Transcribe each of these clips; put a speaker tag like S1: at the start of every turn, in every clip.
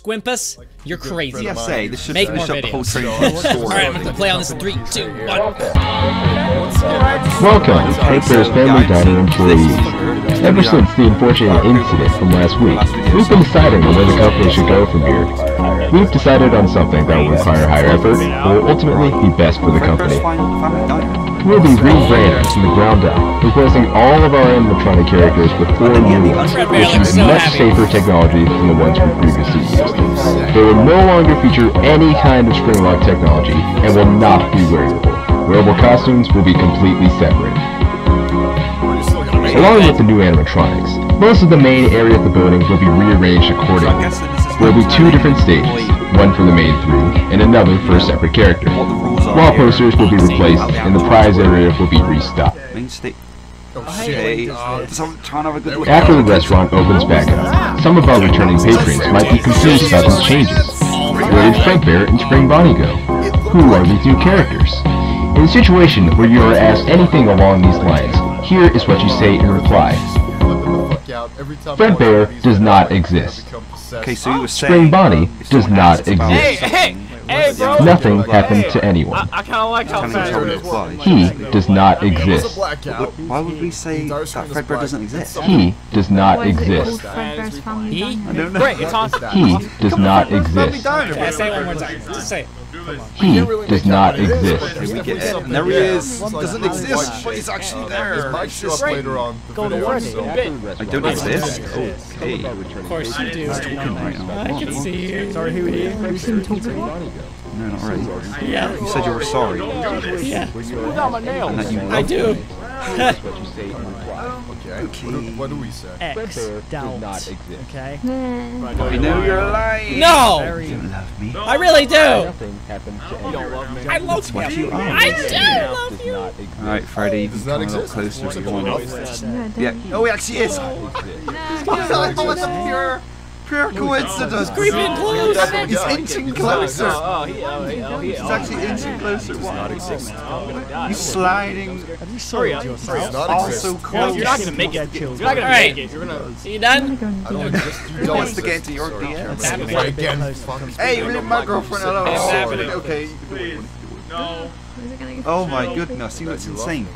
S1: Squimpus, you're crazy.
S2: PSA, this should
S1: Make
S2: finish
S1: more
S2: up the whole
S1: videos.
S2: training story.
S1: Alright, I'm gonna play on this in three, two, one.
S3: Welcome, Hyper's Family Diner employees. Ever since the unfortunate incident from last week, we've been deciding on where the company should go from here. We've decided on something that will require higher effort, but will ultimately be best for the company. We'll be rebranding from the ground up, replacing all of our animatronic characters with four new ones, which use much safer technology than the ones we previously used. They will no longer feature any kind of spring lock technology and will not be wearable. Wearable costumes will be completely separate. Along with the new animatronics, most of the main area of the building will be rearranged accordingly. There will be two different stages, one for the main three, and another for a separate character. Wall posters will be replaced, and the prize area will be restocked.
S2: Main state. Okay, so I'm trying to have a good look.
S3: After the restaurant opens back up, some of our returning patrons might be confused about these changes. Where did Fredbear and Spring Bonnie go? Who are these new characters? In a situation where you are asked anything along these lines, here is what you say in reply. Fredbear does not exist.
S2: Okay, so you were saying.
S3: Spring Bonnie does not
S2: asks about
S3: exist.
S2: something,
S4: Hey, bro.
S3: Nothing happened to anyone.
S4: I kind of like how fast
S2: how
S4: it
S2: it
S4: is.
S2: applies.
S3: He does not exist.
S2: But why would we say that Fredbear doesn't exist?
S3: He does not
S5: Why is it
S3: exist.
S5: called Fredbear's Family
S1: He?
S2: I don't know.
S4: Great, it's on.
S3: He does not exist.
S1: Yeah, say it one more time. Just say it.
S3: He does not exist.
S2: We get it. There he is.
S6: doesn't exist, but he's actually there. Might show up later on
S4: Go to work.
S2: I don't exist. Okay.
S1: Of course you do. I can see you.
S4: Sorry, who are you?
S5: You shouldn't talk to me.
S2: No, not really.
S1: Yeah,
S2: You said you were sorry.
S1: yeah,
S4: Who got my
S2: And
S4: nails?
S2: that you
S1: I do.
S6: Okay. What do, we say?
S4: X doubt. Okay.
S5: Nah.
S2: I know you're lying.
S1: No,
S2: You love me.
S1: I really do.
S3: Nothing happened to anyone.
S1: I love
S2: What you
S1: you. I do love you.
S2: Alright, Freddy,
S6: Does not oh,
S2: come a little
S6: exist.
S2: closer to the one. Yeah. Oh, he actually is.
S5: No.
S2: Oh, it's a pure, pure oh, coincidence.
S1: Creeping oh, oh, close.
S2: He's inching closer.
S4: Oh, he, oh, he, oh, he,
S2: He's
S4: oh.
S2: actually inching closer. What? He's sliding.
S4: Have you soiled yourself?
S6: not
S2: Oh,
S6: exist.
S2: so
S4: You're not gonna make it. You're not gonna make it. You're gonna.
S1: You done?
S6: I don't exist. You don't
S2: wants to get
S6: exist.
S2: into your DMs.
S1: happening?
S6: Right again.
S2: Hey, leave my girlfriend alone.
S1: It's
S2: Oh,
S1: happening.
S2: Okay.
S5: Where's it gonna get
S2: Oh my goodness, he looks insane.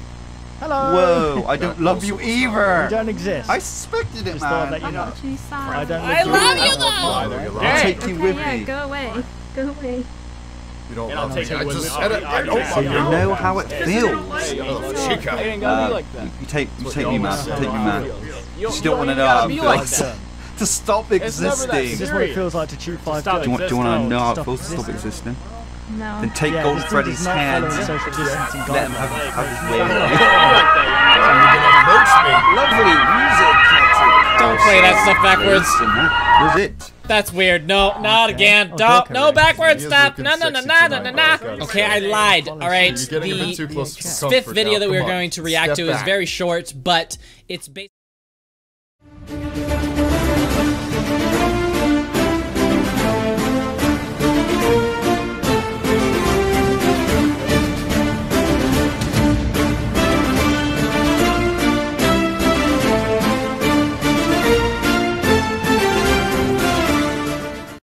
S4: Hello.
S2: Whoa, I don't love you
S4: You
S2: either.
S4: don't exist.
S2: I suspected it,
S4: Just thought that
S2: man.
S4: you
S5: I'm
S4: know.
S5: actually sad.
S4: I don't.
S1: I love you though.
S6: I know you're
S2: I'll
S6: lying.
S2: take you
S5: Okay,
S2: with
S5: yeah,
S2: me.
S5: go away. Go away.
S6: You don't
S4: And I'll
S6: love
S4: take
S6: me. I just
S4: me.
S6: said it. I don't
S2: So
S6: love
S2: you
S6: you.
S2: know how it feels.
S6: Oh, Chica.
S4: It ain't gonna
S2: Uh,
S4: like that.
S2: you, you take, you take me, man. Take me, man.
S4: You
S2: just don't wanna know
S4: gotta
S2: how it feels. To stop
S4: It's never that
S2: existing.
S4: serious.
S2: Do
S4: Is this what it feels like to chew five
S2: do you want to know how it feels to stop
S4: existing.
S2: Existing?
S5: No.
S2: Then take
S4: Yeah,
S2: Golden Freddy's hand.
S4: following social distancing
S2: Let him have,
S4: guidelines.
S2: have his way.
S6: Lovely music.
S1: Don't play that stuff backwards.
S2: And was it.
S1: That's weird. No, not again.
S4: Oh,
S1: Don't.
S4: don't
S1: No
S4: correct.
S1: backwards
S6: He is
S1: stuff. No, no, no, no, no, no, no. Okay, I lied. All right.
S6: You're getting a bit too
S1: The
S6: close to
S1: fifth video
S6: now.
S1: that we were
S6: Come
S1: going to react
S6: Step
S1: to is very short, but it's based.